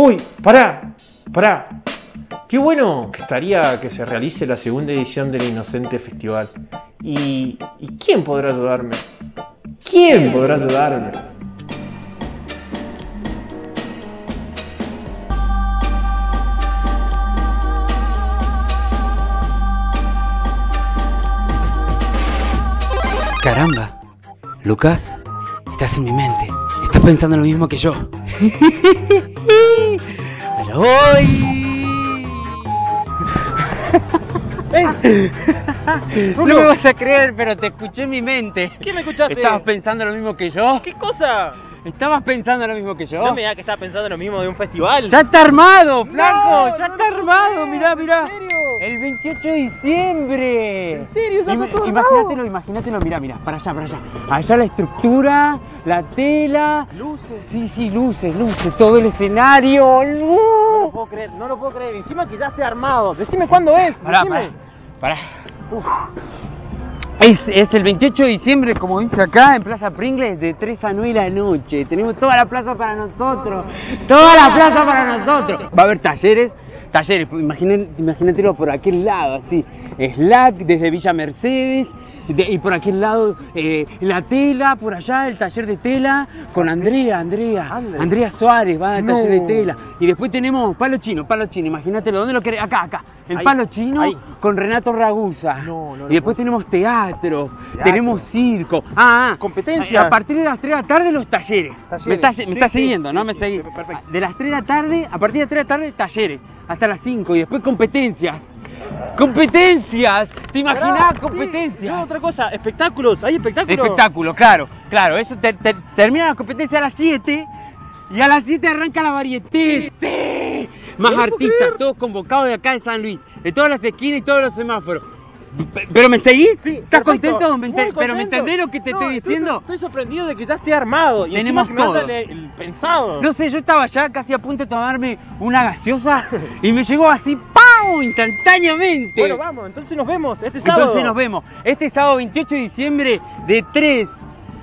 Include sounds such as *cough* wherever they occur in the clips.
Uy, pará, pará. Qué bueno que estaría que se realice la segunda edición del Inocente Festival. ¿Y, ¿y quién podrá ayudarme? ¿Quién podrá ayudarme? Caramba, Lucas, estás en mi mente. Estás pensando lo mismo que yo. *laughs* No me vas a creer, pero te escuché en mi mente. ¿Qué me escuchaste? ¿Estabas pensando lo mismo que yo? ¿Qué cosa? ¿Estabas pensando lo mismo que yo? No me digas que estás pensando lo mismo de un festival. ¡Ya está armado, flaco! No, ¡Ya no, está no, armado! no, mirá, ¿en mirá. serio? El 28 de diciembre. ¿En serio? ¿Ya Ima- Imagínatelo, imagínatelo, mirá, mirá, para allá, para allá. Allá la estructura, la tela. Luces. Sí, sí, luces, luces, todo el escenario. No lo puedo creer, no lo puedo creer. Encima que ya esté armado. Decime cuándo es. Pará, decime. pará, pará. Es, es el 28 de diciembre, como dice acá, en Plaza Pringles, de 3 a 9 de la noche. Tenemos toda la plaza para nosotros. Toda la plaza para nosotros. Va a haber talleres, talleres, imagínatelo por aquel lado, así. Slack desde Villa Mercedes. De- y por aquel lado eh, la tela, por allá el taller de tela con Andrea, Andrea, Andrea. Andrea Suárez va al No. taller de tela. Y después tenemos palo chino, palo chino, imagínatelo, ¿dónde lo querés? Acá, acá, el Ahí, palo chino ahí. con Renato Ragusa. No, no y después tenemos teatro, Teatro. tenemos circo. Ah, ah. Competencia. A partir de las 3 de la tarde los talleres. Talleres. Me está, me Sí, está sí, siguiendo, sí, ¿no? Me sí, seguí. perfecto. De las 3 de la tarde, a partir de las 3 de la tarde, talleres. Hasta las 5 y después competencias. ¡Competencias! ¿Te Pará, sí, competencias? no, otra cosa, espectáculos. ¿Hay espectáculos? Espectáculo, claro, claro. Eso te, te- termina la competencia a las 7 y a las 7 arranca la varieté. ¡Sí! Más artistas, todos convocados de acá de San Luis, de todas las esquinas y todos los semáforos. ¿Pero me seguís? Sí, ¿Estás perfecto. contento? ¿Me Muy ente- ¿Pero me entendés lo que te No, estoy diciendo? Estoy sorprendido de que ya esté armado. Y Tenemos encima que me todo. el pensado. No sé, yo estaba ya casi a punto de tomarme una gaseosa y me llegó así, instantáneamente. Bueno, vamos, entonces nos vemos este sábado. Entonces nos vemos este sábado 28 de diciembre de 3,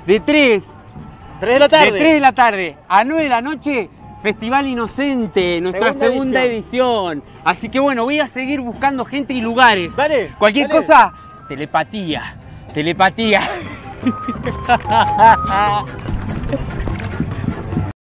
de 3 3 de la tarde. De 3 de la tarde a 9 de la noche, Festival Inocente, nuestra Segunda segunda, edición. Así que bueno, voy a seguir buscando gente y lugares. Dale. Cualquier dale. cosa, telepatía. Telepatía. *laughs*